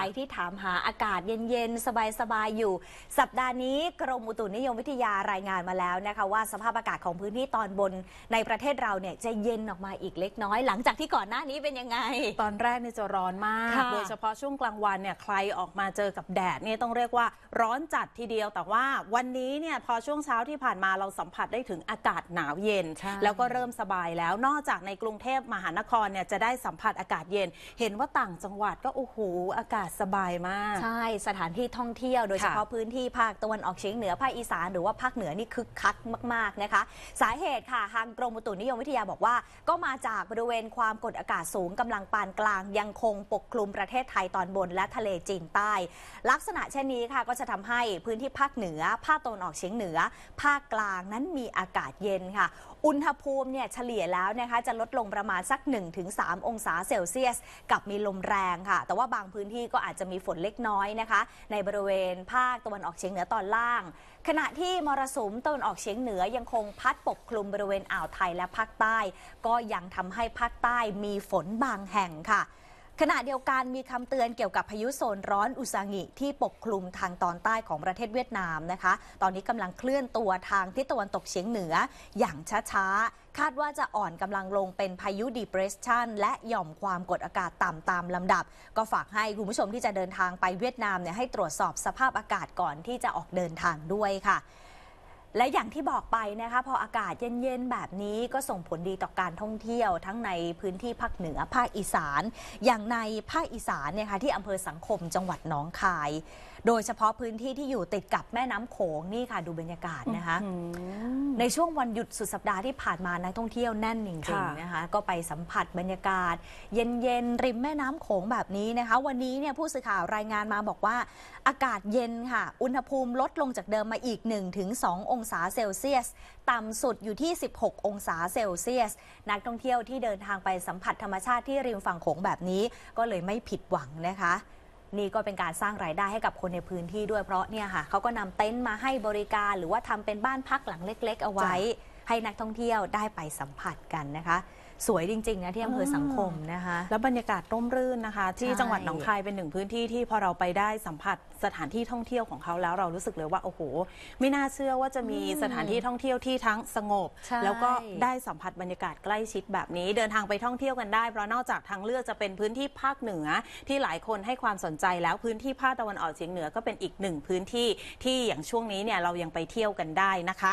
รที่ถามหาอากาศเย็นๆ สบายๆ อยู่ สัปดาห์นี้กรมอุตุนิยมวิทยารายงานมาแล้วนะคะว่าสภาพอากาศของพื้นที่ตอนบนในประเทศเราเนี่ยจะเย็นออกมาอีกเล็กน้อย หลังจากที่ก่อนหน้านี้เป็นยังไง ตอนแรกเนี่ยจะร้อนมาก ค่ะโดยเฉพาะช่วงกลางวันเนี่ยใครออกมาเจอกับแดดเนี่ยต้องเรียกว่าร้อนจัดทีเดียว แต่ว่าวันนี้เนี่ยพอช่วงเช้าที่ผ่านมาเราสัมผัสได้ถึงอากาศหนาวเย็น ใช่ แล้วก็เริ่มสบายแล้ว นอกจากในกรุงเทพมหานครเนี่ยจะได้สัมผัสอากาศเย็น เห็นว่าต่างจังหวัดก็โอ้โหอากาศสบายมาก ใช่สถานที่ท่องเที่ยวโดยเฉพาะพื้นที่ภาคตะวันออกเฉียงเหนือภาคอีสานหรือว่าภาคเหนือนี่คึกคักมากๆนะคะ สาเหตุค่ะทางกรมอุตุนิยมวิทยาบอกว่า ก็มาจากบริเวณความกดอากาศสูงกำลังปานกลาง ยังคงปกคลุมประเทศไทยตอนบนและทะเลจีนใต้ ลักษณะเช่นนี้ค่ะก็จะทำให้พื้นที่ภาคเหนือ ภาคตะวันออกเฉียงเหนือ ภาคกลางนั้นมีอากาศเย็นค่ะ อุณหภูมิเนี่ยเฉลี่ยแล้วนะคะจะลดลงประมาณสัก 1-3 องศาเซลเซียส กับมีลมแรงค่ะ แต่ว่าบางพื้นที่ก็อาจจะมีฝนเล็กน้อยนะคะ ในบริเวณภาคตะวันออกเฉียงเหนือตอนล่าง ขณะที่มรสุมตะวันออกเฉียงเหนือยังคงพัดปกคลุมบริเวณอ่าวไทยและภาคใต้ ก็ยังทำให้ภาคใต้มีฝนบางแห่งค่ะ ขณะเดียวกันมีคำเตือนเกี่ยวกับพายุโซนร้อนอุซางิที่ปกคลุมทางตอนใต้ของประเทศเวียดนามนะคะ ตอนนี้กำลังเคลื่อนตัวทางทิศตะวันตกเฉียงเหนืออย่างช้าๆ คาดว่าจะอ่อนกำลังลงเป็นพายุ depression และหย่อมความกดอากาศต่ำตามลำดับ ก็ฝากให้คุณผู้ชมที่จะเดินทางไปเวียดนามเนี่ยให้ตรวจสอบสภาพอากาศก่อนที่จะออกเดินทางด้วยค่ะ และอย่างที่บอกไปนะคะพออากาศเย็นๆ แบบนี้ก็ส่งผลดีต่อการท่องเที่ยวทั้งในพื้นที่ภาคเหนือภาคอีสาน อย่างในภาคอีสานเนี่ยค่ะที่อำเภอสังคมจังหวัดหนองคาย โดยเฉพาะพื้นที่ที่อยู่ติดกับแม่น้ำโขงนี่ค่ะดูบรรยากาศนะคะ ในช่วงวันหยุดสุดสัปดาห์ที่ผ่านมานักท่องเที่ยวแน่นจริงค่ะๆนะคะก็ไปสัมผัสบรรยากาศ เย็นๆริมแม่น้ำโขงแบบนี้นะคะ วันนี้เนี่ยผู้สื่อข่าวรายงานมาบอกว่า อากาศเย็นค่ะ อุณหภูมิลดลงจากเดิมมาอีก 1-2ององศาเซลเซียส ต่ำสุดอยู่ที่ 16 องศาเซลเซียส นักท่องเที่ยวที่เดินทางไปสัมผัสธรรมชาติที่ริมฝั่งโขงแบบนี้ ก็เลยไม่ผิดหวังนะคะ นี่ก็เป็นการสร้างรายได้ให้กับคนในพื้นที่ด้วยเพราะเนี่ยค่ะเขาก็นำเต็นท์มาให้บริการหรือว่าทำเป็นบ้านพักหลังเล็ก ๆ เอาไว้ ให้นักท่องเที่ยวได้ไปสัมผัสกันนะคะ สวยจริง ๆ นะที่อำเภอสังคมนะคะ แล้วบรรยากาศร่มรื่นนะคะ ที่ใช่จังหวัดหนองคายเป็นหนึ่งพื้นที่ที่พอเราไปได้สัมผัสสถานที่ท่องเที่ยวของเขาแล้วเรารู้สึกเลยว่าโอ้โห ไม่น่าเชื่อว่าจะมีอืมสถานที่ท่องเที่ยวที่ทั้งสงบ ใช่ แล้วก็ได้สัมผัสบรรยากาศใกล้ชิดแบบนี้ เดินทางไปท่องเที่ยวกันได้เพราะนอกจากทางเลือกจะเป็นพื้นที่ภาคเหนือ ที่หลายคนให้ความสนใจแล้วพื้นที่ภาคตะวันออกเฉียงเหนือก็เป็นอีกหนึ่งพื้นที่ที่อย่างช่วงนี้เนี่ยเรายังไปเที่ยวกันได้นะคะ